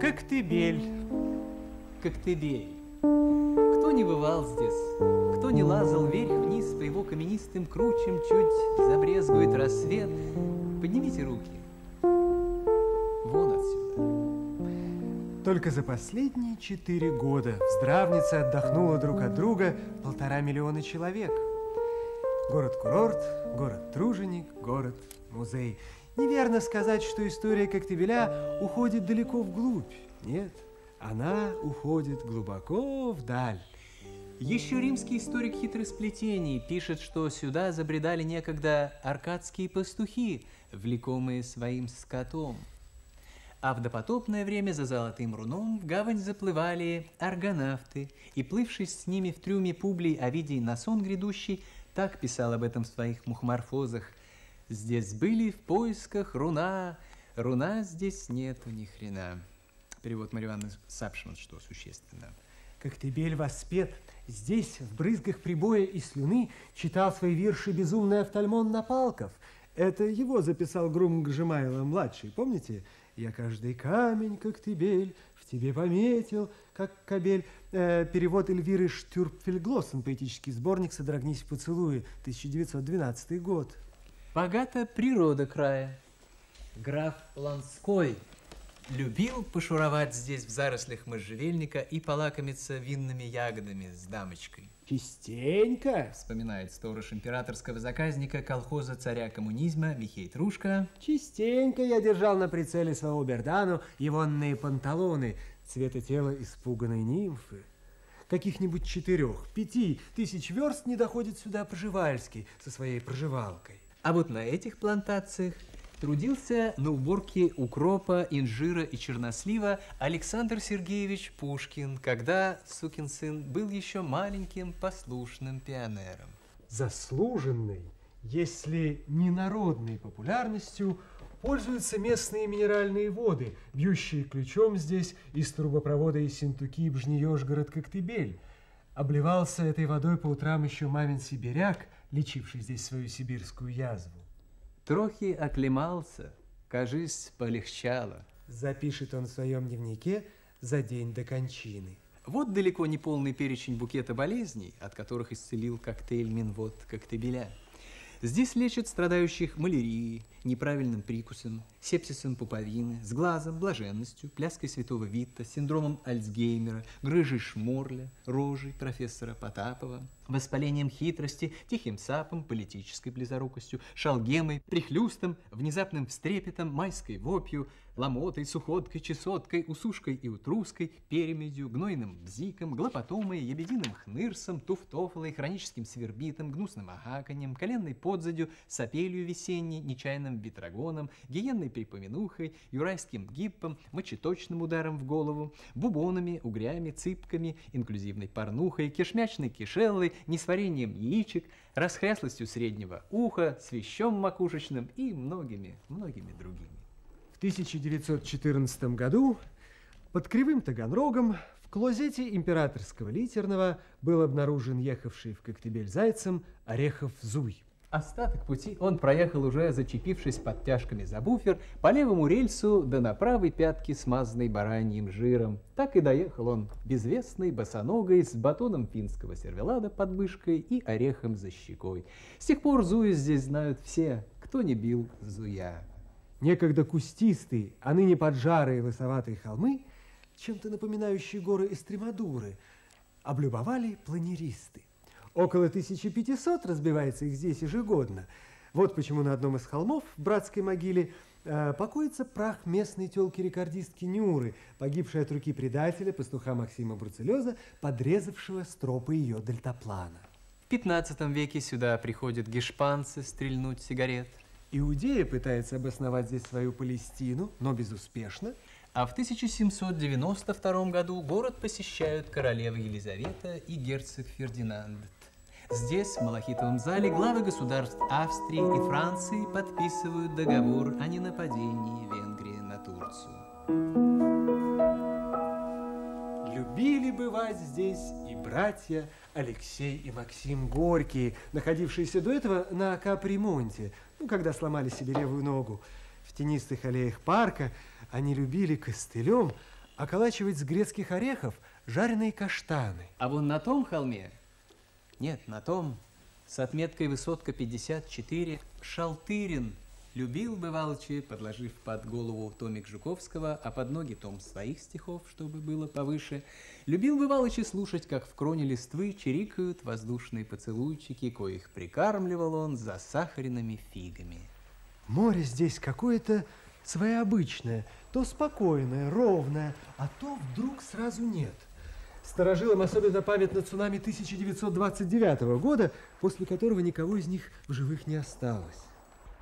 Коктебель. Коктебель. Кто не бывал здесь, кто не лазал вверх-вниз по его каменистым кручам, чуть забрезгует рассвет, поднимите руки. Вон отсюда. Только за последние четыре года в Здравнице отдохнуло друг от друга полтора миллиона человек. Город-курорт, город-труженик, город-музей. Неверно сказать, что история Коктебеля уходит далеко вглубь. Нет, она уходит глубоко вдаль. Еще римский историк хитросплетений пишет, что сюда забредали некогда аркадские пастухи, влекомые своим скотом. А в допотопное время за золотым руном в гавань заплывали аргонавты, и плывший с ними в трюме Публий Овидий на сон грядущий так писал об этом в своих мухморфозах. «Здесь были в поисках руна, руна здесь нету ни хрена». Перевод Марьи Ивановны Сапшин, что существенно. Коктебель воспет. Здесь, в брызгах прибоя и слюны, читал свои вирши безумный Автальмон Напалков. Это его записал Грум Гжимайло-младший, помните? «Я каждый камень, Коктебель, в тебе пометил, как кабель». Э, перевод Эльвиры Штюрпфельглоссен, поэтический сборник «Содрогнись в поцелуе», 1912 год. Богата природа края. Граф Ланской любил пошуровать здесь в зарослях можжевельника и полакомиться винными ягодами с дамочкой. Частенько, Вспоминает сторож императорского заказника колхоза царя коммунизма Михей Трушка. частенько я держал на прицеле своего Бердану егонные панталоны цвета тела испуганной нимфы. Каких-нибудь четырех, пяти тысяч верст не доходит сюда Пржевальский со своей проживалкой. А вот на этих плантациях трудился на уборке укропа, инжира и чернослива Александр Сергеевич Пушкин, когда, сукин сын, был еще маленьким послушным пионером. Заслуженной, если не народной популярностью, пользуются местные минеральные воды, бьющие ключом здесь из трубопровода из Синтуки в Жниёжгород-Коктебель. Обливался этой водой по утрам еще мамин сибиряк, лечивший здесь свою сибирскую язву. Трохи оклемался, кажись, полегчало. Запишет он в своем дневнике за день до кончины. Вот далеко не полный перечень букета болезней, от которых исцелил коктейль Минвод Коктебеля. Здесь лечат страдающих малярией, неправильным прикусом, сепсисом пуповины, с глазом, блаженностью, пляской святого Вита, синдромом Альцгеймера, грыжей Шморля, рожей профессора Потапова, воспалением хитрости, тихим сапом, политической близорукостью, шалгемой, прихлюстом, внезапным встрепетом, майской вопью, ломотой, сухоткой, чесоткой, усушкой и утруской, перемедью, гнойным бзиком, глопотомой, ябединым хнырсом, туфтофолой, хроническим свербитом, гнусным агаканьем, коленной подзадью, сапелью весенней, нечаянным ветрогоном, гиенной припоминухой, юрайским гиппом, мочеточным ударом в голову, бубонами, угрями, цыпками, инклюзивной порнухой, кишмячной кишеллой, несварением яичек, расхряслостью среднего уха, свящом макушечным и многими, многими другими. В 1914 году под Кривым Таганрогом в клозете императорского литерного был обнаружен ехавший в Коктебель зайцем Орехов Зуй. Остаток пути он проехал уже, зачепившись подтяжками за буфер, по левому рельсу, да на правой пятке, смазанной бараньим жиром. Так и доехал он, безвестный, босоногой, с батоном финского сервелада под мышкой и орехом за щекой. С тех пор Зуя здесь знают все, кто не бил Зуя. Некогда кустистые, а ныне поджарые лысоватые холмы, чем-то напоминающие горы Эстремадуры, облюбовали планеристы. Около 1500 разбивается их здесь ежегодно. Вот почему на одном из холмов в братской могиле э, покоится прах местной телки-рекордистки Нюры, погибшей от руки предателя, пастуха Максима Бруцелеза, подрезавшего стропы ее дельтаплана. В 15 веке сюда приходят гешпанцы стрельнуть сигарет. Иудея пытается обосновать здесь свою Палестину, но безуспешно. А в 1792 году город посещают королева Елизавета и герцог Фердинанд. Здесь, в Малахитовом зале, главы государств Австрии и Франции подписывают договор о ненападении Венгрии на Турцию. Любили бывать здесь и братья Алексей и Максим Горькие, находившиеся до этого на капремонте, ну, когда сломали себе левую ногу. в тенистых аллеях парка они любили костылем околачивать с грецких орехов жареные каштаны. А вон на том холме, нет, на том, с отметкой высотка 54, Шалтырин любил бывалчи, подложив под голову томик Жуковского, а под ноги том своих стихов, чтобы было повыше, любил бывалчи слушать, как в кроне листвы чирикают воздушные поцелуйчики, коих прикармливал он засахаренными фигами. Море здесь какое-то своеобычное, то спокойное, ровное, а то вдруг сразу нет. Старожилам особенно памятно цунами 1929 года, после которого никого из них в живых не осталось.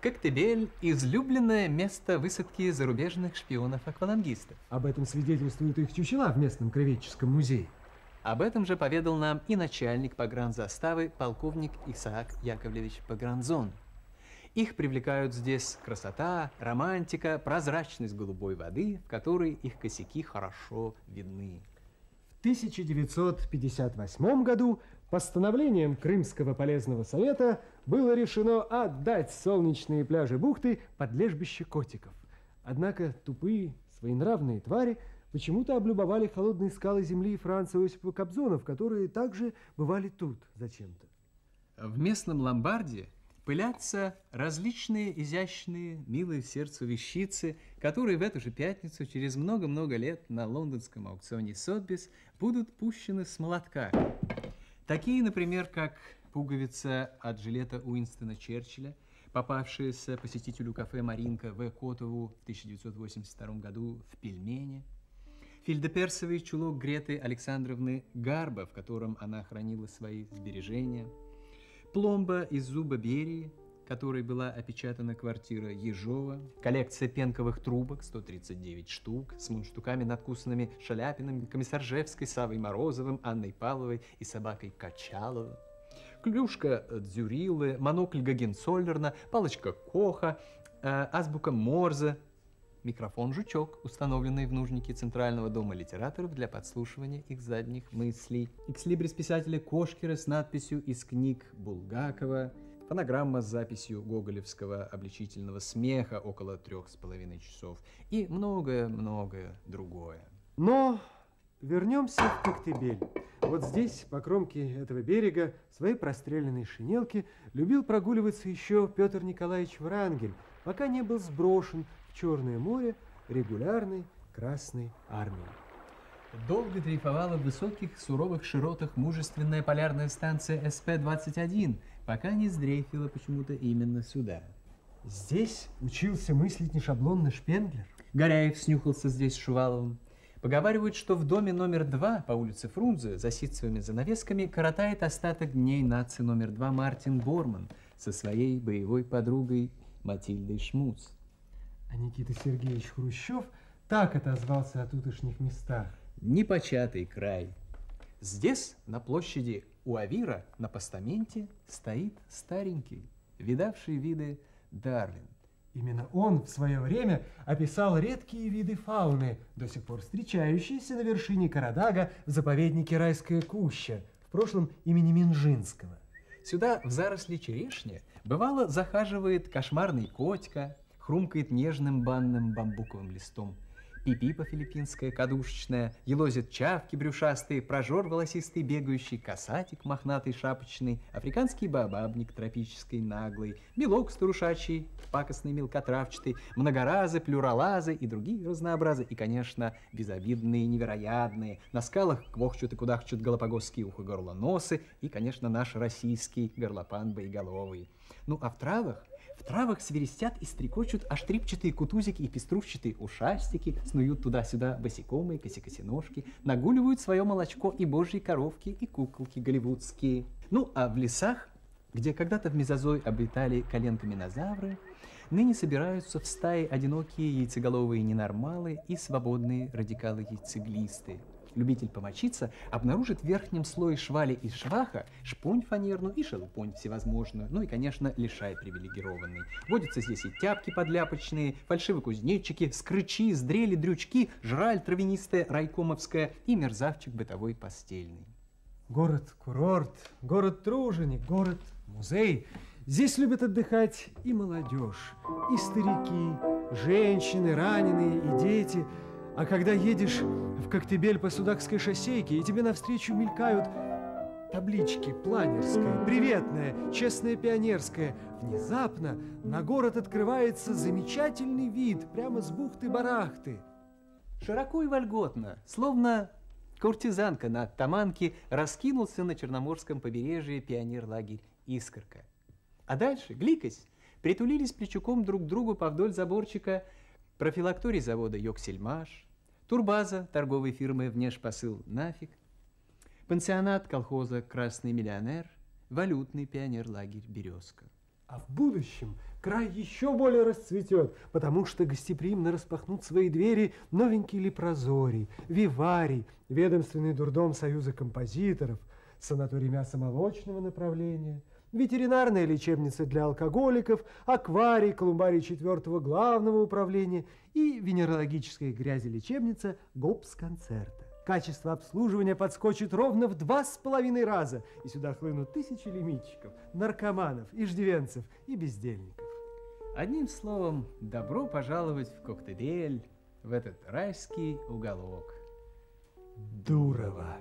Коктебель – излюбленное место высадки зарубежных шпионов-аквалангистов. Об этом свидетельствуют их чучела в местном краеведческом музее. Об этом же поведал нам и начальник погранзаставы полковник Исаак Яковлевич Погранзон. Их привлекают здесь красота, романтика, прозрачность голубой воды, в которой их косяки хорошо видны. В 1958 году постановлением Крымского полезного совета было решено отдать солнечные пляжи бухты под лежбище котиков. Однако тупые, своенравные твари почему-то облюбовали холодные скалы земли Франца Иосифа Кобзонов, которые также бывали тут зачем-то. В местном ломбарде пылятся различные изящные, милые сердцу вещицы, которые в эту же пятницу через много-много лет на лондонском аукционе Сотбис будут пущены с молотка. Такие, например, как пуговица от жилета Уинстона Черчилля, попавшаяся посетителю кафе «Маринка» В. Котову в 1982 году в пельмене, Фильдеперсовый чулок Греты Александровны Гарба, в котором она хранила свои сбережения – пломба из зуба Берии, которой была опечатана квартира Ежова, коллекция пенковых трубок, 139 штук, с мундштуками, надкусанными Шаляпиным, Комиссаржевской, Савой Морозовым, Анной Павловой и собакой Качаловой, клюшка Дзюрилы, монокль Гагенцоллерна, палочка Коха, э, азбука Морзе, микрофон-жучок, установленный в нужнике Центрального дома литераторов для подслушивания их задних мыслей, экслибрис писателя Кошкера с надписью из книг Булгакова, фонограмма с записью гоголевского обличительного смеха около трех с половиной часов и многое-многое другое. Но вернемся в Коктебель. Вот здесь, по кромке этого берега, в своей простреленной шинелке любил прогуливаться еще Петр Николаевич Врангель, пока не был сброшен Черное море регулярной Красной Армии. Долго дрейфовала в высоких суровых широтах мужественная полярная станция СП-21, пока не сдрейфила почему-то именно сюда. Здесь учился мыслить не шаблонный Шпенглер? Горяев снюхался здесь с Шуваловым. Поговаривают, что в доме номер два по улице Фрунзе за ситцевыми занавесками коротает остаток дней нации номер два Мартин Борман со своей боевой подругой Матильдой Шмуц. А Никита Сергеевич Хрущев так отозвался о тутошних местах. Непочатый край. Здесь, на площади у Авира, на постаменте стоит старенький, видавший виды Дарлин. Именно он в свое время описал редкие виды фауны, до сих пор встречающиеся на вершине Карадага в заповеднике Райская куща, в прошлом имени Минжинского. Сюда, в заросли черешни, бывало захаживает кошмарный котика, хрумкает нежным банным бамбуковым листом. Пипипа филиппинская, кадушечная, елозит чавки брюшастые, прожор волосистый бегающий, касатик мохнатый шапочный, африканский баобабник тропический наглый, белок старушачий, пакостный мелкотравчатый, многоразы, плюралазы и другие разнообразы, и, конечно, безобидные, невероятные, на скалах квохчут и кудахчут галапагосские ухо-горлоносы и, конечно, наш российский горлопан боеголовый. Ну, а в травах травах свиристят и стрекочут аж трипчатые кутузики и пеструшчатые ушастики, снуют туда-сюда босикомые косикосиножки, нагуливают свое молочко и божьи коровки, и куколки голливудские. Ну, а в лесах, где когда-то в мезозой обитали коленкоминозавры, ныне собираются в стаи одинокие яйцеголовые ненормалы и свободные радикалы-яйцеглисты любитель помочиться, обнаружит в верхнем слое швали и шваха шпунь фанерную и шелупонь всевозможную, ну и, конечно, лишай привилегированный. Водятся здесь и тяпки подляпочные, фальшивые кузнечики, скрычи, сдрели, дрючки, жраль травянистая, райкомовская и мерзавчик бытовой постельный. Город-курорт, город-труженик, город-музей. Здесь любят отдыхать и молодежь, и старики, женщины, раненые и дети. А когда едешь в Коктебель по Судакской шоссейке, и тебе навстречу мелькают таблички «Планерская», «Приветная», «Честная пионерская», внезапно на город открывается замечательный вид прямо с бухты-барахты. Широко и вольготно, словно куртизанка на оттаманке, раскинулся на Черноморском побережье пионер-лагерь «Искорка». А дальше, гликось, притулились плечуком друг к другу повдоль заборчика профилакторий завода «Йоксельмаш», турбаза торговой фирмы «Внешпосыл нафиг», пансионат колхоза «Красный миллионер», валютный пионер-лагерь «Березка». А в будущем край еще более расцветет, потому что гостеприимно распахнут свои двери новенький лепрозорий, виварий, ведомственный дурдом Союза композиторов, санаторий мясомолочного направления, ветеринарная лечебница для алкоголиков, акварий, колумбарий четвертого главного управления и венерологическая грязелечебница ГОПС-концерта. Качество обслуживания подскочит ровно в два с половиной раза, и сюда хлынут тысячи лимитчиков, наркоманов, иждивенцев и бездельников. Одним словом, добро пожаловать в Коктебель, в этот райский уголок. Дурово.